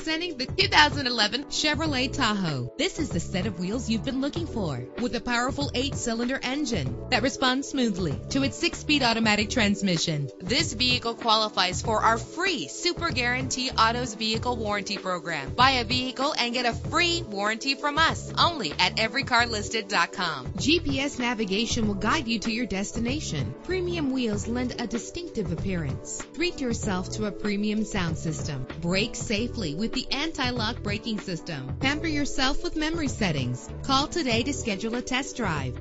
Presenting the 2011 Chevrolet Tahoe. This is the set of wheels you've been looking for with a powerful eight cylinder engine that responds smoothly to its six speed automatic transmission. This vehicle qualifies for our free Super Guarantee Autos Vehicle Warranty Program. Buy a vehicle and get a free warranty from us only at everycarlisted.com. GPS navigation will guide you to your destination. Premium wheels lend a distinctive appearance. Treat yourself to a premium sound system. Brake safely with the anti-lock braking system. Pamper yourself with memory settings. Call today to schedule a test drive.